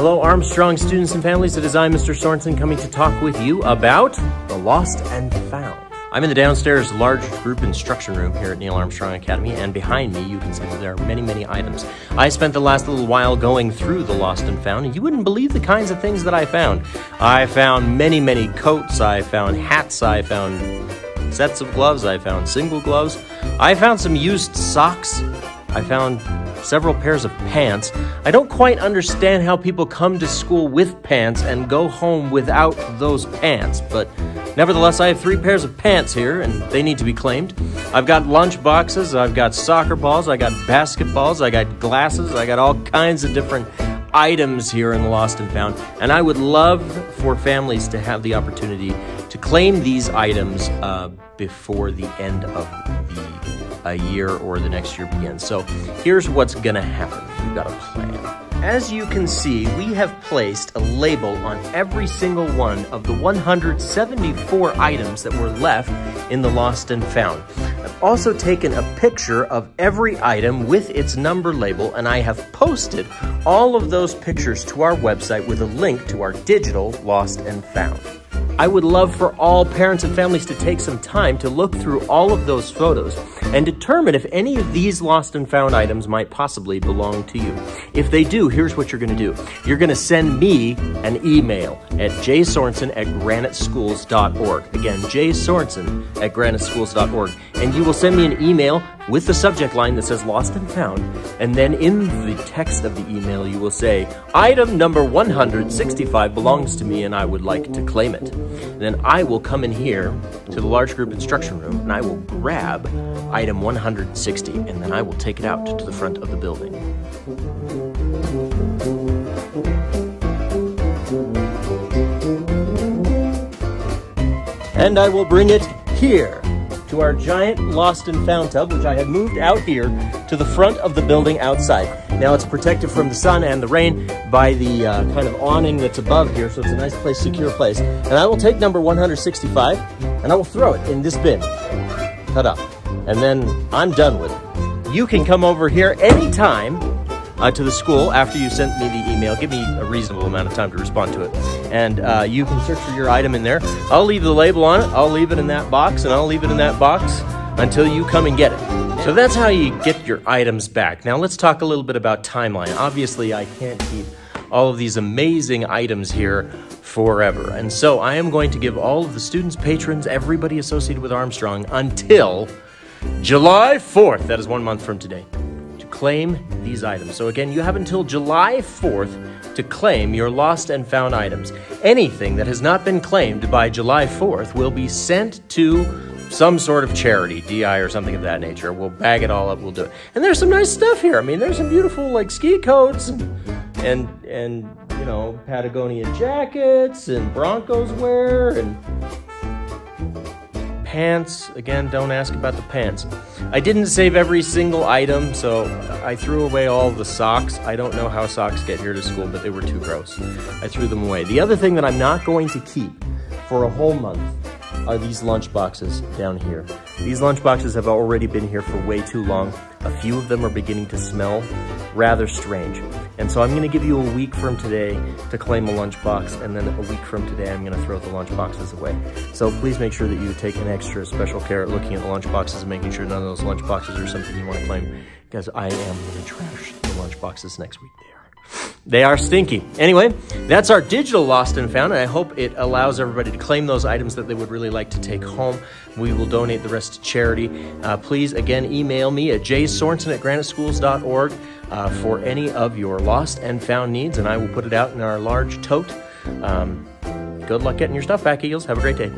Hello, Armstrong students and families. It is I, Mr. Sorensen, coming to talk with you about the lost and found. I'm in the downstairs large group instruction room here at Neil Armstrong Academy, and behind me you can see that there are many, many items. I spent the last little while going through the lost and found, and you wouldn't believe the kinds of things that I found. I found many, many coats, I found hats, I found sets of gloves, I found single gloves, I found some used socks, I found several pairs of pants. I don't quite understand how people come to school with pants and go home without those pants, but nevertheless, I have three pairs of pants here and they need to be claimed. I've got lunch boxes, I've got soccer balls, I got basketballs, I got glasses, I got all kinds of different items here in Lost and Found, and I would love for families to have the opportunity to claim these items uh, before the end of a year or the next year begins. So here's what's gonna happen. We've got a plan. As you can see, we have placed a label on every single one of the 174 items that were left in the lost and found. I've also taken a picture of every item with its number label and I have posted all of those pictures to our website with a link to our digital lost and found. I would love for all parents and families to take some time to look through all of those photos and determine if any of these lost and found items might possibly belong to you. If they do, here's what you're going to do. You're going to send me an email at jsorensen at graniteschools.org. Again, jsorensen at graniteschools.org. And you will send me an email with the subject line that says lost and found. And then in the text of the email, you will say, item number 165 belongs to me and I would like to claim it. And then I will come in here to the large group instruction room and I will grab item 160 and then I will take it out to the front of the building. And I will bring it here to our giant lost and found tub, which I have moved out here to the front of the building outside. Now it's protected from the sun and the rain by the uh, kind of awning that's above here, so it's a nice place, secure place. And I will take number 165 and I will throw it in this bin. Ta-da. And then I'm done with it. You can come over here anytime uh, to the school after you sent me the email. Give me a reasonable amount of time to respond to it. And uh, you can search for your item in there. I'll leave the label on it. I'll leave it in that box, and I'll leave it in that box until you come and get it. So that's how you get your items back. Now let's talk a little bit about timeline. Obviously, I can't keep all of these amazing items here forever. And so I am going to give all of the students, patrons, everybody associated with Armstrong until July 4th. That is one month from today claim these items. So again, you have until July 4th to claim your lost and found items. Anything that has not been claimed by July 4th will be sent to some sort of charity, DI or something of that nature. We'll bag it all up, we'll do it. And there's some nice stuff here. I mean, there's some beautiful like ski coats and and, and you know, Patagonia jackets and Broncos wear and pants. Again, don't ask about the pants. I didn't save every single item, so I threw away all the socks. I don't know how socks get here to school, but they were too gross. I threw them away. The other thing that I'm not going to keep for a whole month are these lunch boxes down here. These lunch boxes have already been here for way too long. A few of them are beginning to smell rather strange. And so I'm gonna give you a week from today to claim a lunchbox, and then a week from today I'm gonna throw the lunchboxes away. So please make sure that you take an extra special care at looking at the lunchboxes and making sure none of those lunchboxes are something you wanna claim, because I am gonna trash the lunchboxes next week. They are stinky. Anyway, that's our digital lost and found, and I hope it allows everybody to claim those items that they would really like to take home. We will donate the rest to charity. Uh, please, again, email me at jsorensen at graniteschools.org uh, for any of your lost and found needs, and I will put it out in our large tote. Um, good luck getting your stuff back, Eagles. Have a great day.